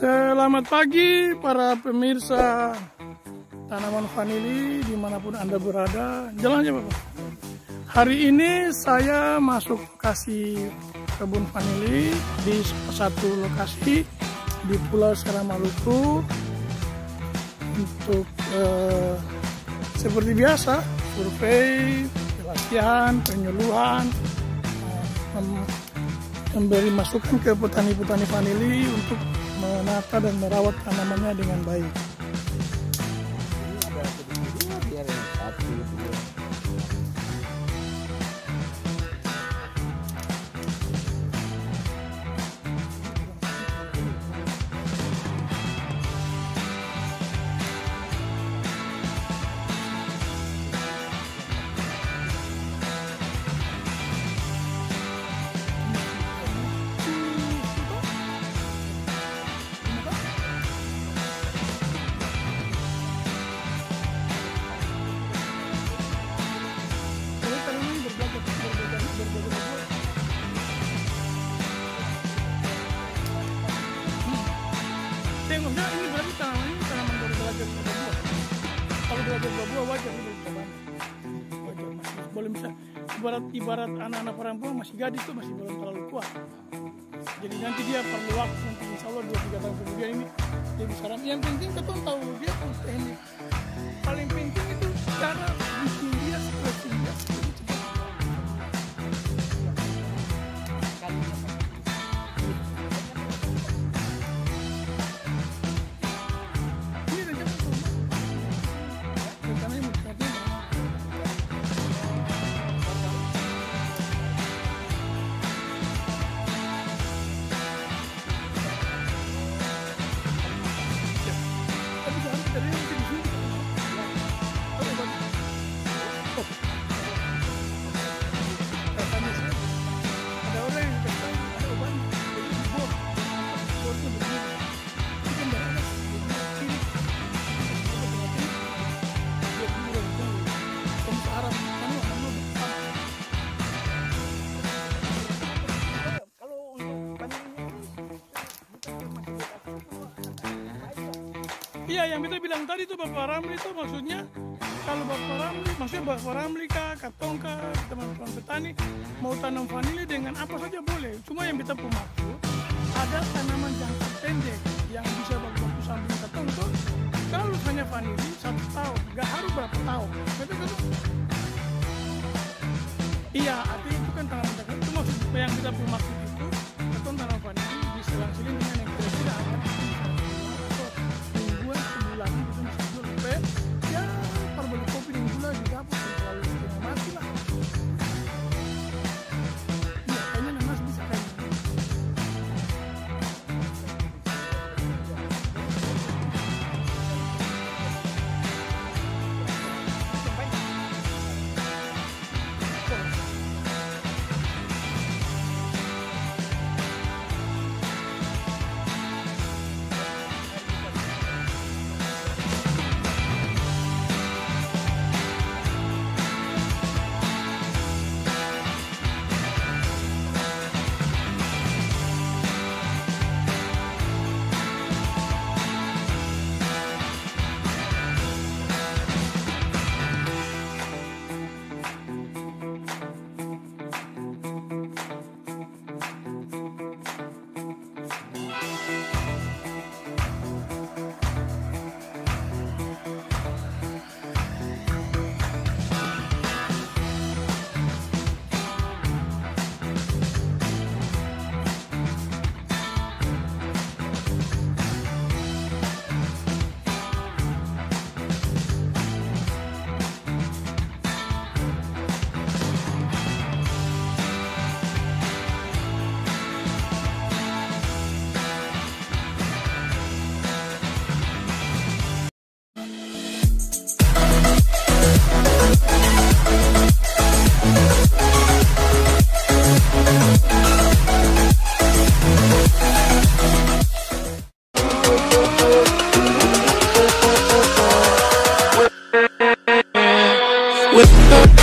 Selamat pagi para pemirsa tanaman vanili di mana pun Anda berada. Jalan aja Bapak. Hari ini saya masuk lokasi kebun vanili di satu lokasi di Pulau Seram Maluku untuk eh, seperti biasa survei, pelatihan, penyuluhan, eh, memberi masukan ke petani-petani vanili untuk menata dan merawat tanamannya dengan baik. Tengoknya ini berarti tanaman ini tanaman baru belajar berbuah. Kalau belajar berbuah wajar ini. Wajar masih belum bisa. Ibarat ibarat anak-anak perempuan masih gadis tuh masih belum terlalu kuat. Jadi nanti dia perlu waktu nanti insya Allah dua tiga tahun kemudian ini dia bisa Yang penting kita tahu dia tahu teknik. Paling Iya, yang kita bilang tadi itu Bapak Ramli itu maksudnya kalau Bapak Ramli, maksudnya Bapak Ramli kah, Katong kah, teman-teman petani mau tanam vanili dengan apa saja boleh. Cuma yang kita maksud ada tanaman jangka pendek yang bisa bagus-bagus sambil katong itu kalau hanya vanili satu tahun, nggak harus berapa tahun. Betul kan? Iya, artinya itu kan tanaman jangka itu maksud yang kita maksud With